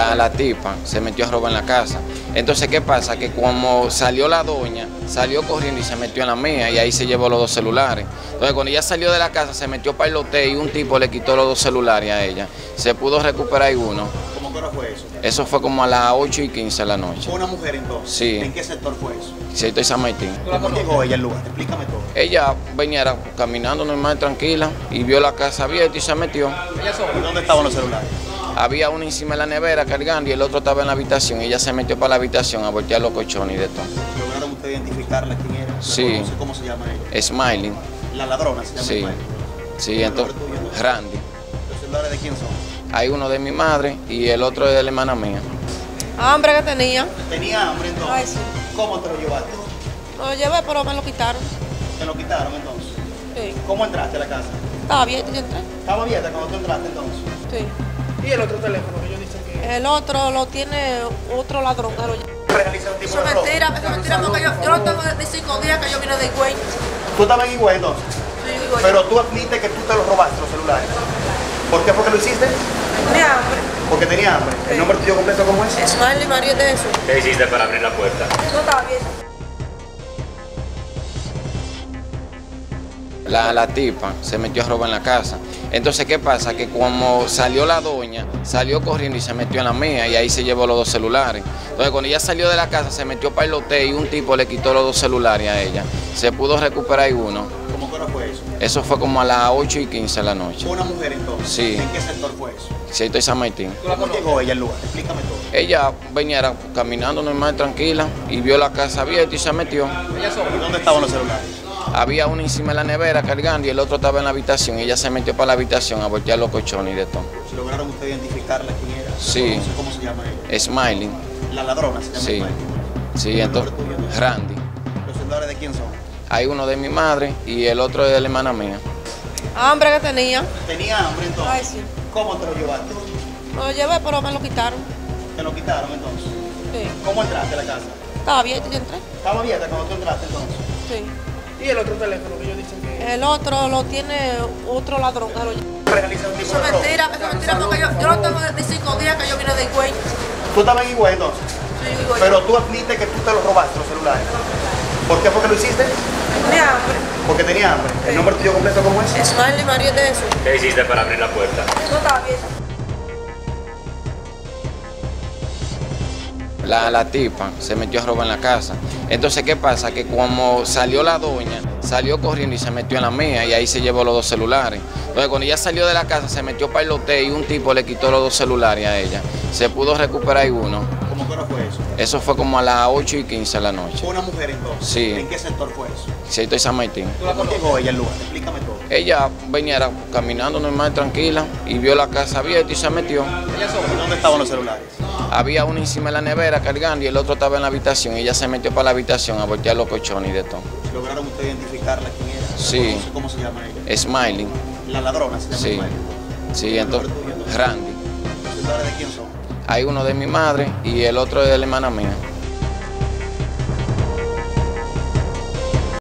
la, la tipa se metió a robar en la casa. Entonces, ¿qué pasa? Que como salió la doña, salió corriendo y se metió en la mía y ahí se llevó los dos celulares. Entonces, cuando ella salió de la casa, se metió para el hotel y un tipo le quitó los dos celulares a ella. Se pudo recuperar uno. ¿Cómo que fue eso? Eso fue como a las 8 y 15 de la noche. ¿Fue una mujer entonces? Sí. ¿En qué sector fue eso? Sí, estoy San Martín. ¿Cómo llegó ella al lugar? Explícame todo. Ella venía caminando normal, tranquila, y vio la casa abierta y se metió. ¿Y dónde estaban los celulares? Había uno encima de la nevera cargando y el otro estaba en la habitación. Y ella se metió para la habitación a voltear los colchones y de todo. ¿Lograron usted identificarla quién era? ¿Se Sí. conoce ¿Cómo se llama ella? Smiling, La ladrona se llama sí. Ismael. Sí, entonces, Randy. ¿Los celulares de quién son? Hay uno de mi madre y el otro es de la hermana mía. Hambre que tenía. Tenía hambre entonces. Ay, sí. ¿Cómo te lo llevaste? Lo llevé, pero me lo quitaron. Te lo quitaron entonces. Sí. ¿Cómo entraste a la casa? Estaba abierto y yo entré. Estaba abierta cuando tú entraste entonces. Sí. Y el otro teléfono que ellos dicen que El otro lo tiene otro ladrón que lo lleva. Realizar un tipo Eso es mentira, eso es mentira, porque yo, yo lo tengo de cinco días que yo vine de Higüey. Tú estabas en Higüey entonces. Sí, Higüey. Pero tú admites que tú te los robaste los celulares. ¿Por qué fue que lo hiciste? Tenía hambre. Porque tenía hambre. ¿El nombre tuyo completo cómo es? Smiley María de eso. ¿Qué hiciste para abrir la puerta? No estaba abierto. La, la tipa se metió a robar en la casa. Entonces, ¿qué pasa? Que como salió la doña, salió corriendo y se metió en la mía y ahí se llevó los dos celulares. Entonces, cuando ella salió de la casa, se metió para el hotel y un tipo le quitó los dos celulares a ella. Se pudo recuperar uno. ¿Cómo fue eso? Eso fue como a las 8 y 15 de la noche. ¿Fue una mujer entonces? Sí. ¿En qué sector fue eso? Sí, estoy San Martín. ¿Cómo llegó ella al lugar? Explícame todo. Ella venía caminando normal, tranquila, y vio la casa abierta y se metió. ¿Y dónde estaban los celulares? Había uno encima de la nevera cargando y el otro estaba en la habitación. Y ella se metió para la habitación a voltear los colchones y de todo. ¿Lograron usted identificarla quién era? ¿Se Sí. conoce ¿Cómo se llama ella? Smiling, La ladrona se llama Sí. Sí, entonces, Randy. ¿Los celulares de quién son? Hay uno de mi madre y el otro es de la hermana mía. Hambre que tenía. Tenía hambre entonces. Ay, sí. ¿Cómo te lo llevaste? Lo llevé, pero me lo quitaron. Te lo quitaron entonces. Sí. ¿Cómo entraste a la casa? Estaba abierto y yo entré. Estaba abierta cuando tú entraste entonces. Sí. Y el otro teléfono que ellos dicen que El otro lo tiene otro ladrón que lo un tipo Eso es mentira, eso es mentira, porque yo, yo lo tengo de cinco días que yo vine de Higüey. Tú estabas en Higüey entonces. Sí, Higüey. Pero tú admites que tú te los robaste los celulares. ¿Por qué fue que lo hiciste? Tenía hambre. Porque tenía hambre. ¿El Sí. nombre tuyo completo cómo es? Smiley María de eso. ¿Qué hiciste para abrir la puerta? No estaba abierto. La, la tipa se metió a robar en la casa. Entonces, ¿qué pasa? Que como salió la doña, salió corriendo y se metió en la mía y ahí se llevó los dos celulares. Entonces, cuando ella salió de la casa, se metió para el hotel y un tipo le quitó los dos celulares a ella. Se pudo recuperar uno. ¿Cómo que hora fue eso? Eso fue como a las 8 y 15 de la noche. ¿Fue una mujer entonces? Sí. ¿En qué sector fue eso? Sí, estoy en San Martín. ¿Cómo llegó ella al lugar? Explícame todo. Ella venía caminando normal, tranquila, y vio la casa abierta y se metió. ¿Y dónde estaban los celulares? Había uno encima de la nevera cargando y el otro estaba en la habitación. Y ella se metió para la habitación a voltear los colchones y de todo. ¿Lograron usted identificarla quién era? ¿Se Sí. ¿Cómo se llama ella? Smiling, La ladrona se llama Sí. Ismael. sí, entonces, Randy. ¿Los celulares de quién son? Hay uno de mi madre y el otro es de la hermana mía.